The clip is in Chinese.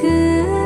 歌